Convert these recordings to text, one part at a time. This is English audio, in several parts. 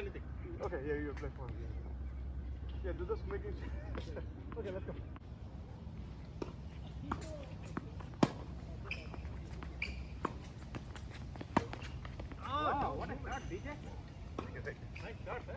anything. Okay, yeah, you play for me. Yeah, do this making. okay, let's go. Oh, wow, what a shot, DJ. Nice shot, sir.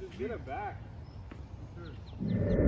just get it back. Oh.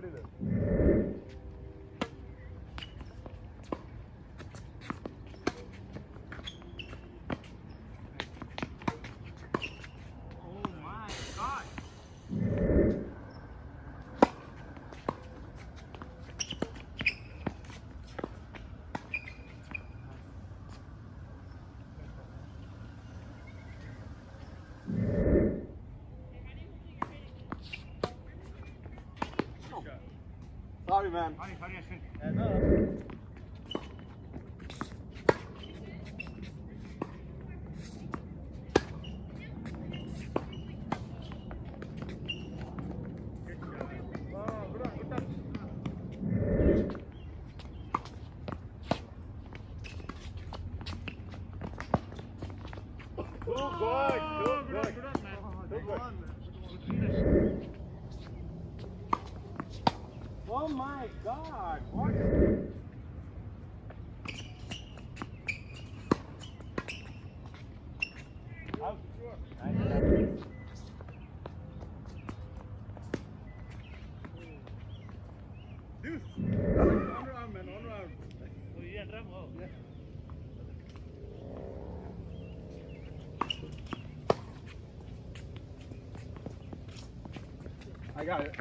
Thirty there. Oh my god. Sorry, man. Sorry, sorry, Ashwin. Too good, too good. Too good. Oh my god, what? I got it.